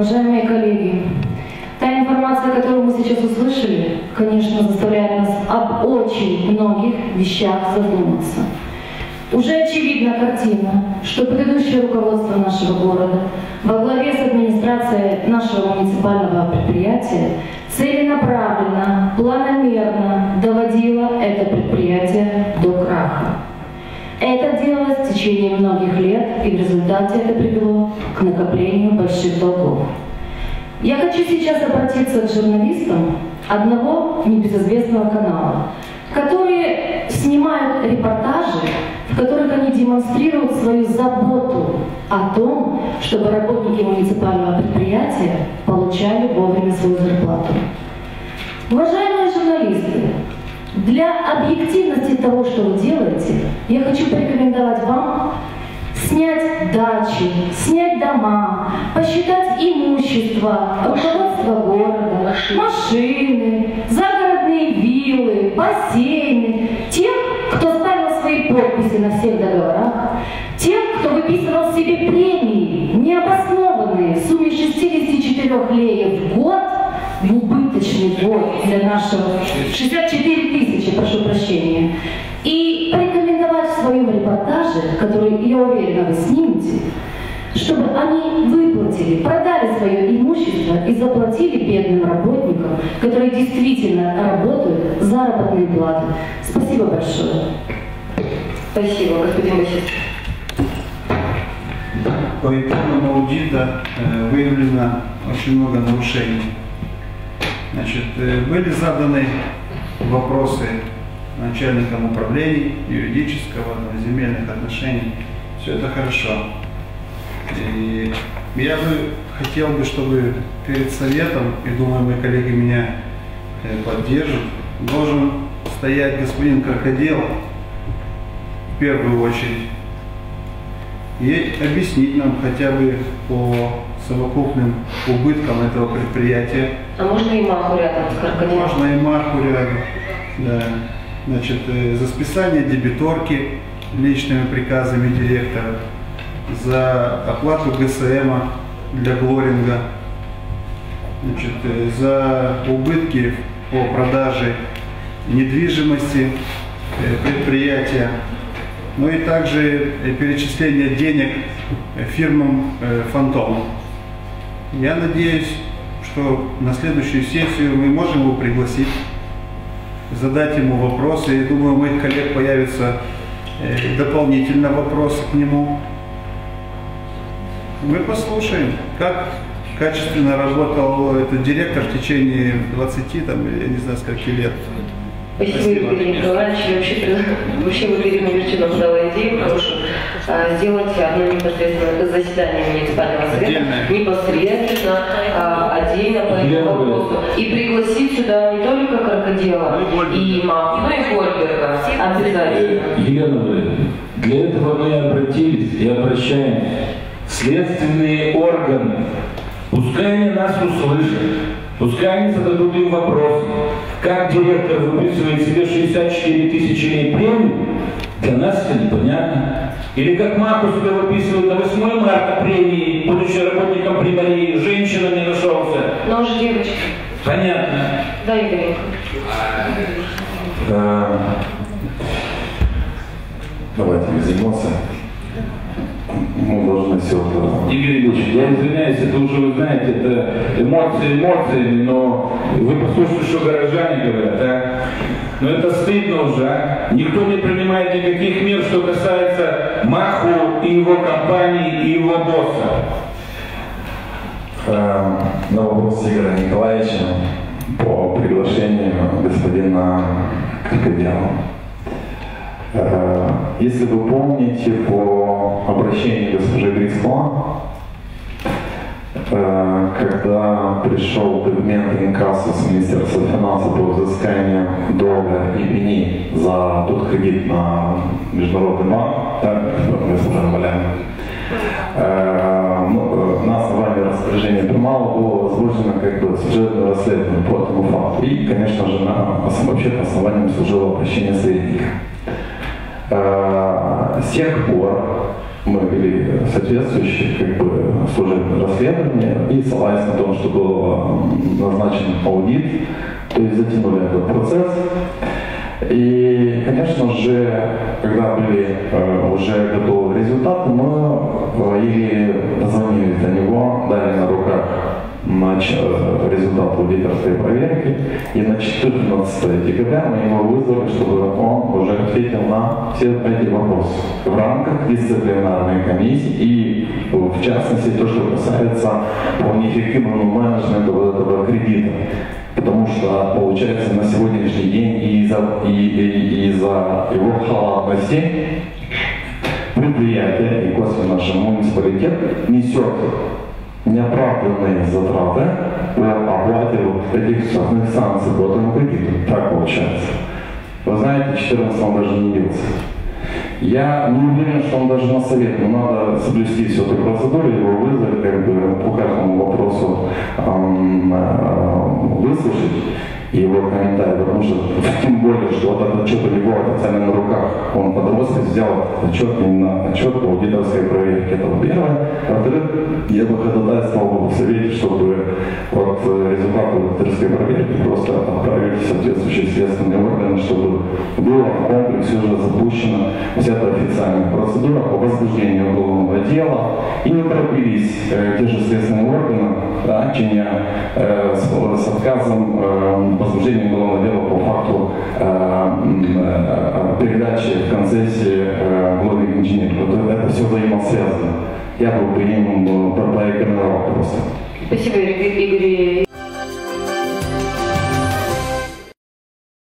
Уважаемые коллеги, та информация, которую мы сейчас услышали, конечно, заставляет нас об очень многих вещах задуматься. Уже очевидна картина, что предыдущее руководство нашего города во главе с администрацией нашего муниципального предприятия целенаправленно, планомерно доводило это предприятие до краха. Это делалось в течение многих лет, и в результате это привело к накоплению больших долгов. Я хочу сейчас обратиться к журналистам одного небезызвестного канала, которые снимают репортажи, в которых они демонстрируют свою заботу о том, чтобы работники муниципального предприятия получали вовремя свою зарплату. Уважаемые журналисты, для объективности того, что вы делаете, я хочу порекомендовать вам снять дачи, снять дома, посчитать имущество, руководство города, машины, загородные виллы, бассейны, убыточный год для нашего 64 тысячи, прошу прощения, и порекомендовать в своем репортаже, который, я уверена, вы снимете, чтобы они выплатили, продали свое имущество и заплатили бедным работникам, которые действительно работают, заработные платы. Спасибо большое. Спасибо, господин Васильевич. По итогам аудита э, выявлено очень много нарушений. Значит, э, были заданы вопросы начальникам управлений, юридического, земельных отношений. Все это хорошо. И я бы хотел бы, чтобы перед советом, и думаю, мои коллеги меня э, поддержат, должен стоять господин Крокодилов в первую очередь и объяснить нам хотя бы по совокупным убыткам этого предприятия. А можно и маху рядом? Можно и маху рядом, да. Значит, э, за списание дебиторки личными приказами директора, за оплату ГСМ для Глоринга, значит, э, за убытки по продаже недвижимости э, предприятия, ну и также перечисление денег фирмам «Фантом». Я надеюсь, что на следующую сессию мы можем его пригласить, задать ему вопросы. И думаю, у моих коллег появятся э, дополнительно вопросы к нему. Мы послушаем, как качественно работал этот директор в течение 20, там, я не знаю, скольки лет. Спасибо. Евгений Николаевич. Вообще, вообще вы Ирина Верчинова дала идею хорошую. а, Сделать одно непосредственно заседание муниципального совета непосредственно а, отдельно по этому вопросу. И пригласить сюда не только крокодила Ну и Маху, но и Гольберга. Обязательно. Елена Владимировна, для этого мы обратились и обращаем следственные органы. Пускай они нас услышат, пускай они зададут им вопрос, как директор выписывает себе 64 тысячи лей премию, для нас это непонятно. Или как Марку себе выписывают на 8 марта премии, будучи работником примарии, женщина не нашелся. Но уже девочки. Понятно. Да, Игорь. Э, Давайте без эмоций. Мы должны это... Игорь Ильич, я извиняюсь, это уже вы знаете, это эмоции эмоциями, но вы послушайте, что горожане говорят, а? Но это стыдно уже, а? Никто не принимает никаких мер, что касается Маху и его компании, и его босса. Э, На вопрос Игоря Николаевича по приглашению господина Крокодилова. Э, Если вы помните по обращению госпожи Грицко, э, когда пришел документ инкасса с Министерства финансов по взысканию долга и пени за тот кредит на Международный банк, да, госпожа Маляна, э, на основании распоряжения Пермала было возбуждено как бы служебное расследование по этому факту. И, конечно же, на, вообще основанием служило обращение советника. Э, С тех пор мы вели соответствующие как бы, служебные расследования и ссылаясь на то, что был назначен аудит, то есть затянули этот процесс. И, конечно же, когда были э, уже готовы результаты, мы э, или позвонили до него, дали на руках нач- э, результат аудиторской проверки, и на 14 декабря мы его вызвали, чтобы он уже ответил на все эти вопросы в рамках дисциплинарной комиссии и, в частности, то, что касается по неэффективному менеджменту вот этого кредита. Потому что, получается, на сегодняшний день из-за и, и- и его халатности предприятие и косвенно наш муниципалитет несет неоправданные затраты по оплате вот этих штрафных санкций по этому кредиту. Так получается. Вы знаете, 14 он даже не бился. Я не уверен, что он даже на совет, но надо соблюсти всю эту процедуру, его вызвать, как бы по каждому вопросу эм, э, выслушать его комментарий, потому что тем более, что вот этот отчет у него официально на руках, он подрос и взял отчет именно отчет по аудиторской проверке. Это вот первое. Во-вторых, я бы ходатайствовал в совете, чтобы вот э, результаты аудиторской проверки просто отправили в соответствующие следственные органы, чтобы было в комплексе уже запущена вся эта официальная процедура по возбуждению уголовного дела и не торопились э, те же следственные органы, да, чиня э, с, с отказом э, возбуждения уголовного дела по факту э, э, передачи в концессии э, главных инженеров. Вот это все взаимосвязано. Я был бы им э, проигнорировал просто. Спасибо, Игорь